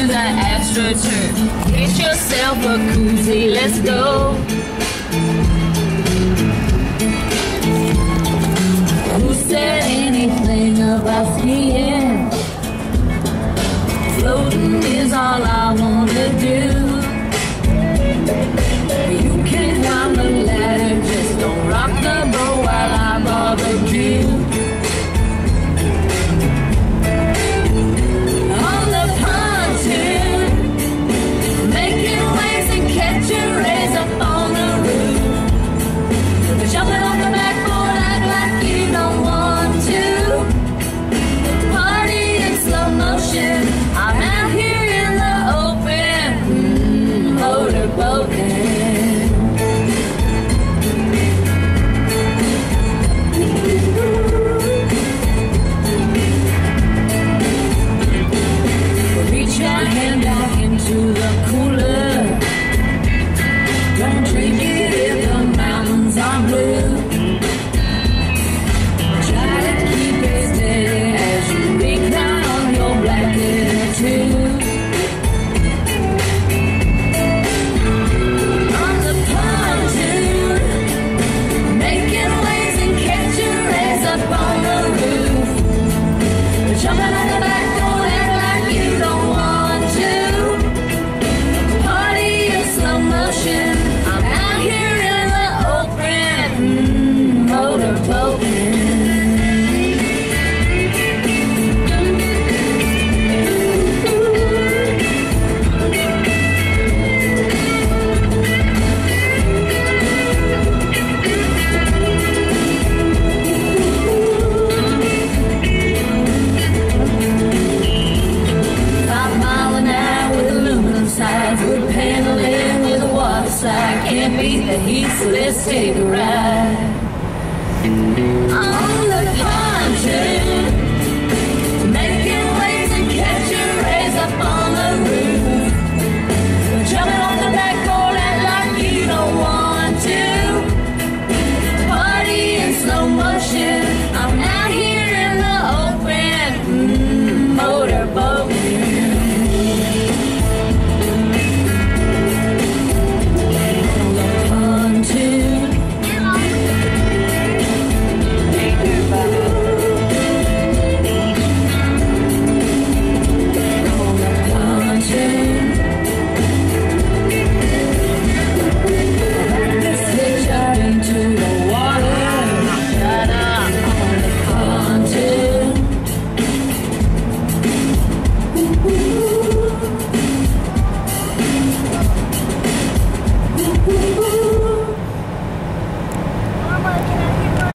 to the astroturf. Get yourself a koozie, let's go. can't beat the heat, so let's take a ride. Oh.